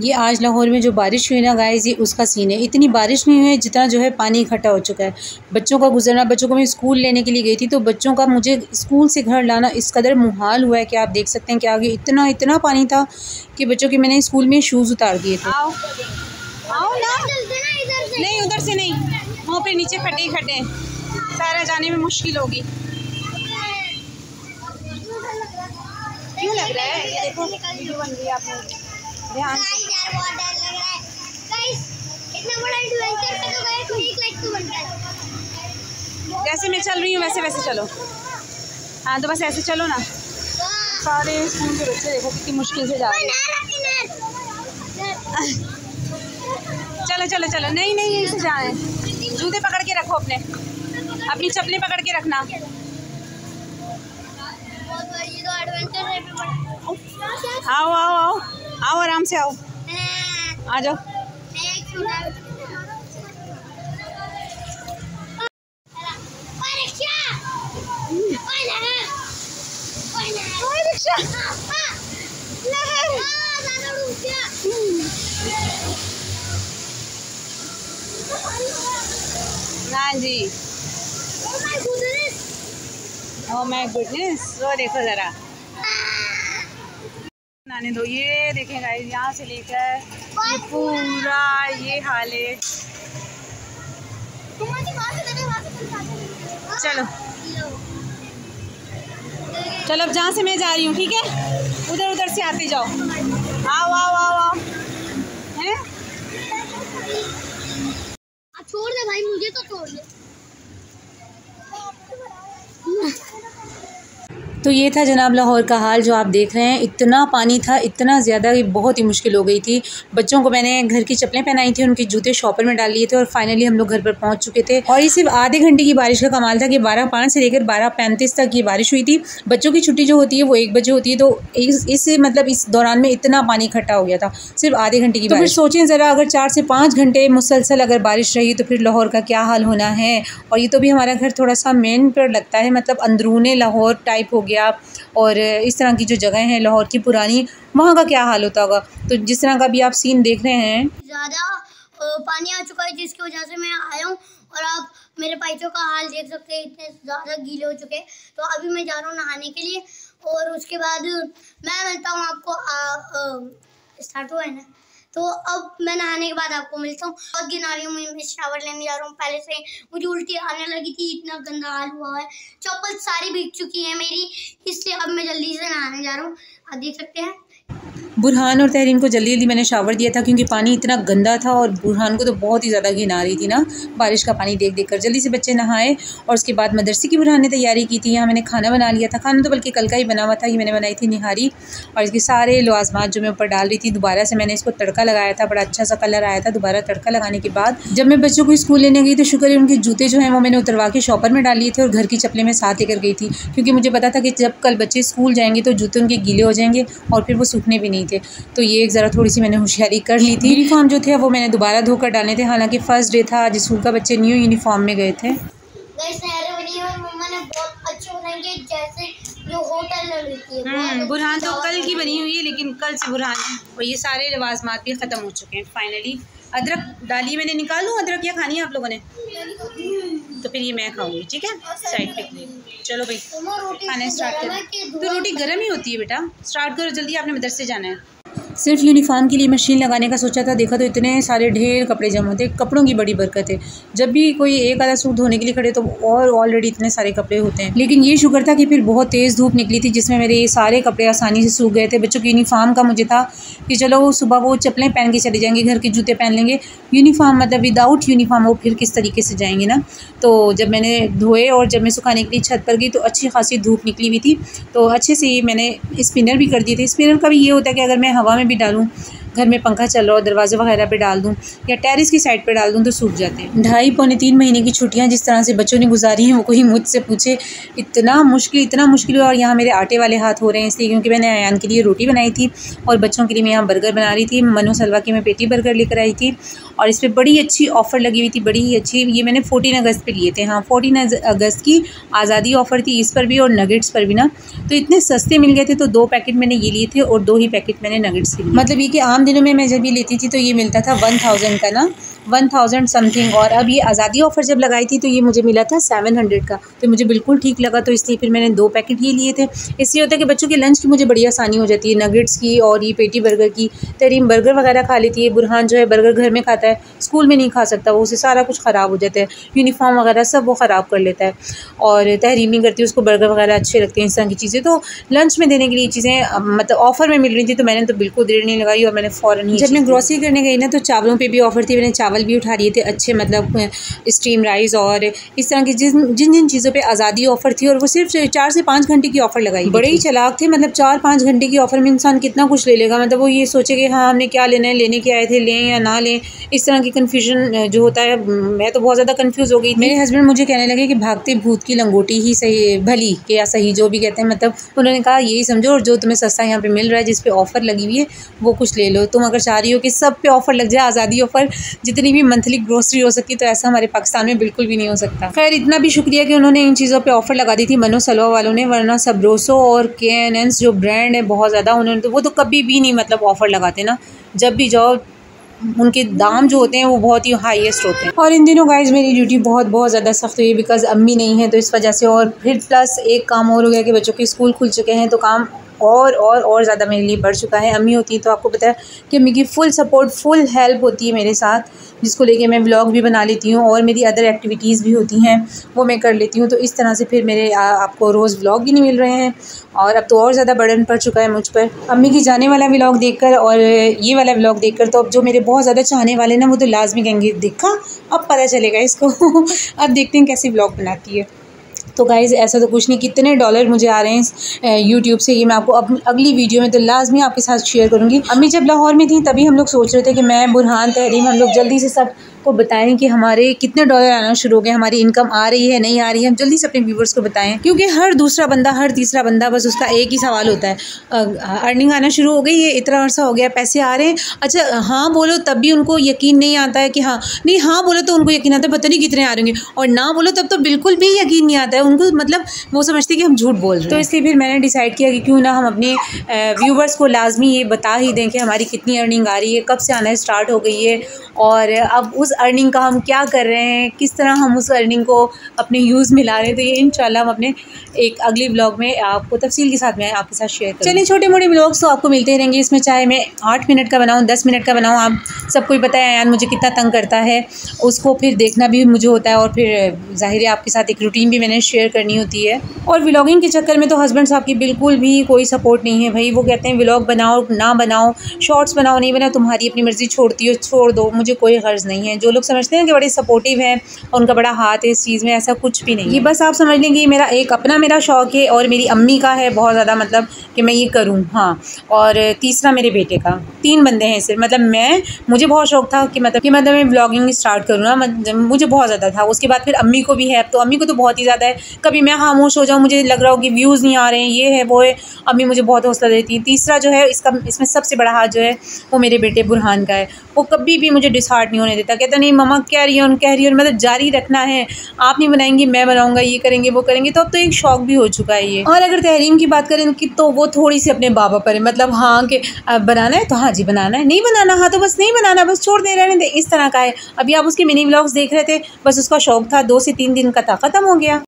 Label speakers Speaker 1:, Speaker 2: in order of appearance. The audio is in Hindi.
Speaker 1: ये आज लाहौर में जो बारिश हुई ना गाइस ये उसका सीन है। इतनी बारिश नहीं हुई है जितना जो है पानी इकट्ठा हो चुका है। बच्चों का गुजरना, बच्चों को मैं स्कूल लेने के लिए गई थी तो बच्चों का मुझे स्कूल से घर लाना इस कदर मुहाल हुआ है कि आप देख सकते हैं कि आगे इतना इतना पानी था कि बच्चों के मैंने स्कूल में शूज़ उतार दिए थे।
Speaker 2: नहीं, उधर से नहीं। वहाँ पे नीचे खड्डे ही खड्डे सारा जाने में मुश्किल होगी। क्यों लग रहा है? ये देखो, वीडियो बन रही है जैसे मैं चल रही हूँ वैसे वैसे चलो। हाँ तो बस ऐसे चलो ना। सारे स्कूल के बच्चे देखो कितनी मुश्किल से जा रहे हैं। चलो चलो चलो। नहीं नहीं यहीं से जाए जूते पकड़ के रखो अपने। अपनी चप्पलें पकड़ के रखना। आओ आओ आओ। आओ आराम से आओ। आ जाओ। हाँ। जी। ओ माय गुडनेस वो देखो ज़रा। आने दो। ये देखें गाइस यहाँ से लेकर पूरा ये हाल। है चलो। चलो, अब जहाँ से मैं जा रही हूँ, ठीक है? उधर उधर से आते जाओ। आओ आओ आओ आओ। हैं,
Speaker 3: छोड़ दे भाई, मुझे तो छोड़ दे।
Speaker 1: तो ये था जनाब लाहौर का हाल जो आप देख रहे हैं। इतना पानी था इतना ज़्यादा कि बहुत ही मुश्किल हो गई थी। बच्चों को मैंने घर की चप्पलें पहनाई थी उनके जूते शॉपर में डाल लिए थे और फाइनली हम लोग घर पर पहुँच चुके थे। और ये सिर्फ़ आधे घंटे की बारिश का कमाल था कि बारह पाँच से लेकर बारह पैंतीस तक ये बारिश हुई थी। बच्चों की छुट्टी जो होती है वो एक बजे होती है तो इस इस मतलब इस दौरान में इतना पानी इकट्ठा हो गया था सिर्फ़ आधे घंटे की तो फिर सोचें ज़रा अगर चार से पाँच घंटे मुसलसल अगर बारिश रही तो फिर लाहौर का क्या हाल होना है? और ये तो भी हमारा घर थोड़ा सा मेन पर लगता है मतलब अंदरून लाहौर टाइप हो गया और इस तरह की जो जगह हैं लाहौर की पुरानी, वहाँ का क्या हाल होता होगा? तो जिस तरह का भी आप सीन देख रहे हैं।
Speaker 3: ज़्यादा पानी आ चुका है, जिसकी वजह से मैं आया हूँ और आप मेरे पाइचों का हाल देख सकते हैं, इतने ज़्यादा गीले हो चुके हैं। तो अभी मैं जा रहा हूँ नहाने के लिए और उसके बाद मैं मिलता हूँ आपको स्टार्ट हुआ है ना? तो अब मैं नहाने के बाद आपको मिलता हूँ। बहुत गिना रही हूँ मैं शावर लेने जा रहा हूँ। पहले से मुझे उल्टी आने लगी थी, इतना गंदा हाल हुआ है। चप्पल सारी भीग चुकी है मेरी, इसलिए अब मैं जल्दी से नहाने जा रहा हूँ। आप देख सकते हैं
Speaker 1: बुरहान और तहरीन को जल्दी जल्दी मैंने शावर दिया था क्योंकि पानी इतना गंदा था और बुरहान को तो बहुत ही ज़्यादा घिन आ रही थी ना। बारिश का पानी देख देख कर जल्दी से बच्चे नहाए और उसके बाद मदरसे की बुरहान ने तैयारी की थी। यहाँ मैंने खाना बना लिया था। खाना तो बल्कि कल का ही बना हुआ था, ये मैंने बनाई थी निहारी और इसके सारे लवाजमात जो मैं ऊपर डाल रही थी दोबारा से मैंने इसको तड़का लगाया था, बड़ा अच्छा सा कलर आया था दोबारा तड़का लगाने के बाद। जब मैं बच्चों को स्कूल लेने गई तो शुक्र है उनके जूते जो हैं वो मैंने उतरवा के शॉपर में डाल लिए थे और घर की चप्पलें में साथ लेकर गई थी। क्योंकि मुझे पता था कि जब कल बच्चे स्कूल जाएँगे तो जूते उनके गीले हो जाएँगे और फिर वो सूखने भी नहीं थे। तो ये एक ज़रा थोड़ी सी मैंने होशियारी कर ली थी। यूनिफॉर्म जो थे वो मैंने दोबारा धोकर डाले थे। हालाँकि फ़र्स्ट डे था आज स्कूल का बच्चे न्यू यूनिफॉर्म में गए थे।
Speaker 2: हम्म, बुरहान तो कल की बनी हुई है लेकिन कल से बुरहान और ये सारे लवाजमात भी ख़त्म हो चुके हैं फाइनली अदरक डाली मैंने निकालूँ अदरक क्या खानी है आप लोगों ने? तो फिर ये मैं खाऊँगी, ठीक है? साइड पे। चलो भाई, खाना स्टार्ट करो। तो रोटी गर्म ही होती है बेटा। स्टार्ट करो, जल्दी आपने मदरसे जाना है।
Speaker 1: सिर्फ़ यूनिफॉर्म के लिए मशीन लगाने का सोचा था, देखा तो इतने सारे ढेर कपड़े जमा होते कपड़ों की बड़ी बरकत है। जब भी कोई एक आधा सूट धोने के लिए खड़े तो और ऑलरेडी इतने सारे कपड़े होते हैं। लेकिन ये शुक्र था कि फिर बहुत तेज़ धूप निकली थी, जिसमें मेरे ये सारे कपड़े आसानी से सूख गए थे। बच्चों की यूनिफॉर्म का मुझे था कि चलो, सुबह वो चप्पलें पहन के चले जाएँगे, घर के जूते पहन लेंगे। यूनिफॉर्म मतलब विदाउट यूनिफॉर्म, वो फिर किस तरीके से जाएँगे ना? तो जब मैंने धोए और जब मैं सुखाने के लिए छत पर गई तो अच्छी खासी धूप निकली हुई थी। तो अच्छे से मैंने स्पिनर भी कर दिए थे। स्पिनर का भी ये होता है कि अगर मैं हवा में भी डालूँ। घर में पंखा चल रहा हो दरवाजे वगैरह पे डाल दूँ या टेरिस की साइड पे डाल दूँ तो सूख जाते हैं। ढाई पौने तीन महीने की छुट्टियाँ जिस तरह से बच्चों ने गुजारी हैं वो कोई मुझसे पूछे इतना मुश्किल इतना मुश्किल हुआ और यहाँ मेरे आटे वाले हाथ हो रहे हैं इसलिए क्योंकि मैंने अयान के लिए रोटी बनाई थी और बच्चों के लिए मैं यहाँ बर्गर बना रही थी मनो सलवा की मैं पेटी बर्गर लेकर आई थी और इस पर बड़ी अच्छी ऑफ़र लगी हुई थी बड़ी ही अच्छी ये मैंने फोर्टीन अगस्त पर लिए थे। हाँ फोर्टीन अगस्त की आज़ादी ऑफ़र थी इस पर भी और नगेट्स पर भी ना। तो इतने सस्ते मिल गए थे तो दो पैकेट मैंने ये लिए थे और दो ही पैकेट मैंने नगेट्स के लिए मतलब ये कि आम आम दिनों में मैं जब ये लेती थी तो ये मिलता था वन थाउज़ेंड का ना, वन थाउज़ेंड समथिंग। और अब ये आज़ादी ऑफ़र जब लगाई थी तो ये मुझे मिला था सेवन हंड्रेड का। तो मुझे बिल्कुल ठीक लगा तो इसलिए फिर मैंने दो पैकेट ये लिए थे। इसलिए होता है कि बच्चों के लंच की मुझे बड़ी आसानी हो जाती है, नगेट्स की और ये पेटी बर्गर की। तरीम बर्गर वगैरह खा लेती है, बुरहान जो है बर्गर घर में खाता है, स्कूल में नहीं खा सकता, वो उसे सारा कुछ ख़राब हो जाता है। यूनिफॉर्म वगैरह सब वो ख़राब कर लेता है। और तहरीम नहीं करती, उसको बर्गर वगैरह अच्छे लगते हैं इस तरह की चीज़ें। तो लंच में देने के लिए चीज़ें मतलब ऑफ़र में मिल रही थी तो मैंने तो बिल्कुल देर नहीं लगाई और मैंने फ़ौरन ही जब मैं ग्रॉसरी करने गई ना तो चावलों पर भी ऑफ़र थी मैंने चावल भी उठा लिए थे अच्छे मतलब स्टीम राइस और इस तरह की जिन जिन जिन चीज़ों पे आज़ादी ऑफ़र थी और वो सिर्फ़ चार से पाँच घंटे की ऑफ़र लगाई बड़े ही चलाक थे मतलब चार पाँच घंटे की ऑफ़र में इंसान कितना कुछ ले लेगा मतलब वो ये सोचे कि हाँ हमने क्या लेना है लेने के आए थे लें या ना लें इस तरह की कन्फ्यूज़न जो होता है मैं तो बहुत ज़्यादा कन्फ्यूज़ हो गई मेरे हस्बैंड मुझे कहने लगे कि भागते भूत की लंगोटी ही सही भली के या सही जो भी कहते हैं मतलब उन्होंने कहा यही समझो और जो तुम्हें सस्ता यहाँ पे मिल रहा है जिस पे ऑफ़र लगी हुई है वो कुछ ले लो। तुम अगर चाह रही हो कि सब पे ऑफ़र लग जाए, आज़ादी ऑफ़र जितनी भी मंथली ग्रोसरी हो सकती तो ऐसा हमारे पाकिस्तान में बिल्कुल भी नहीं हो सकता। खैर, इतना भी शुक्रिया कि उन्होंने इन चीज़ों पर ऑफ़र लगा दी थी मनो सलवा वालों ने, वरना सबरोसो और के एन एनस जो ब्रांड है, बहुत ज़्यादा उन्होंने तो वो तो कभी भी नहीं मतलब ऑफ़र लगाते ना। जब भी जाओ, उनके दाम जो होते हैं, वो बहुत ही हाईएस्ट होते हैं। और इन दिनों गाइज़ मेरी ड्यूटी बहुत बहुत ज़्यादा सख्त हुई बिकॉज़ अम्मी नहीं है तो इस वजह से और फिर प्लस एक काम और हो गया कि बच्चों के स्कूल खुल चुके हैं तो काम और और और ज़्यादा मेरे लिए बढ़ चुका है। अम्मी होती है तो आपको पता है कि अम्मी की फ़ुल सपोर्ट फुल हेल्प होती है मेरे साथ जिसको लेके मैं ब्लॉग भी बना लेती हूँ और मेरी अदर एक्टिविटीज़ भी होती हैं वो मैं कर लेती हूँ। तो इस तरह से फिर मेरे आ, आपको रोज़ ब्लॉग भी नहीं मिल रहे हैं और अब तो और ज़्यादा बर्डन पड़ चुका है मुझ पर। अम्मी की जाने वाला ब्लॉग देखकर और ये वाला ब्लॉग देखकर तो अब जो मेरे बहुत ज़्यादा चाहने वाले ना वो तो लाजमी कहेंगे देखा अब पता चलेगा इसको। अब देखते हैं कैसे ब्लॉग बनाती है। तो गाइज़ ऐसा तो कुछ नहीं, कितने डॉलर मुझे आ रहे हैं यूट्यूब से, ये मैं आपको अगली वीडियो में तो लाजमी आपके साथ शेयर करूँगी। अम्मी जब लाहौर में थी, तभी हम लोग सोच रहे थे कि मैं, बुरहान, तहरीम, हम लोग जल्दी से सब को बताएँ कि हमारे कितने डॉलर आना शुरू हो गए, हमारी इनकम आ रही है, नहीं आ रही है, हम जल्दी से अपने व्यूवर्स को बताएँ। क्योंकि हर दूसरा बंदा, हर तीसरा बंदा, बस उसका एक ही सवाल होता है अर्निंग आना शुरू हो गई है इतना अर्सा हो गया, पैसे आ रहे हैं। अच्छा हाँ बोलो, तब भी उनको यकीन नहीं आता है कि हाँ नहीं हाँ बोलो तो उनको यकीन आता है, पता नहीं कितने आ रहे और ना बोलो तब तो बिल्कुल भी यकीन नहीं आता है। उनको मतलब वो समझते कि हम झूठ बोल रहे हैं। तो इसलिए फिर मैंने डिसाइड किया कि क्यों ना हम अपने व्यूवर्स को लाजमी ये बता ही दें कि हमारी कितनी अर्निंग आ रही है, कब से आना स्टार्ट हो गई है, और अब उस अर्निंग का हम क्या कर रहे हैं, किस तरह हम उस अर्निंग को अपने यूज़ में ला रहे हैं तो ये इन हम अपने एक अगली ब्लॉग में आपको तफसील के साथ मैं आपके साथ शेयर चलिए छोटे मोटे ब्लॉग्स तो आपको मिलते रहेंगे, इसमें चाहे मैं आठ मिनट का बनाऊँ, दस मिनट का बनाऊँ, आप सबको ही पता है यार मुझे कितना तंग करता है, उसको फिर देखना भी मुझे होता है और फिर ज़ाहिर है आपके साथ एक रूटीन भी मैंने शेयर करनी होती है। और व्लॉगिंग के चक्कर में तो हस्बैंड साहब की बिल्कुल भी कोई सपोर्ट नहीं है भाई, वो कहते हैं व्लॉग बनाओ, ना बनाओ शॉर्ट्स बनाओ, नहीं बनाओ, तुम्हारी अपनी मर्ज़ी, छोड़ती हो, छोड़ दो, मुझे कोई गर्ज़ नहीं है। जो लोग समझते हैं कि बड़े सपोर्टिव हैं, उनका बड़ा हाथ है इस चीज़ में, ऐसा कुछ भी नहीं ये बस आप समझ लें कि मेरा एक अपना मेरा शौक़ है और मेरी अम्मी का है, बहुत ज़्यादा मतलब कि मैं ये करूँ हाँ। और तीसरा मेरे बेटे का, तीन बंदे हैं सिर्फ़ मतलब मैं, मुझे बहुत शौक था कि मतलब कि मतलब मैं ब्लॉगिंग स्टार्ट करूँ ना मतलब मुझे बहुत ज़्यादा था। उसके बाद फिर अम्मी को भी है तो अम्मी को तो बहुत ही ज़्यादा है। कभी मैं खामोश हो जाऊँ, मुझे लग रहा हो कि व्यूज़ नहीं आ रहे हैं, ये है, वो है, अम्मी मुझे बहुत हौसला देती है। तीसरा जो है, इसका, इसमें सबसे बड़ा हाथ जो है, वो मेरे बेटे बुरहान का है। वो कभी भी मुझे डिसहार्ट नहीं होने देता, कहता नहीं ममा कह रही है कह रही है मतलब जारी रखना है। आप नहीं बनाएँगी, मैं बनाऊँगा, ये करेंगे, वो करेंगे तो अब तो एक शौक भी हो चुका है ये। और अगर तहरीम की बात करें कि तो वो थोड़ी सी अपने बाबा पर है मतलब हाँ कि बनाना है तो हाँ जी, बनाना है, नहीं बनाना हाँ तो बस नहीं बनाना, बस छोड़ दे रहे इस तरह का है। अभी आप उसके मिनी ब्लॉग्स देख रहे थे, बस उसका शौक था, दो से तीन दिन का था, ख़त्म हो गया।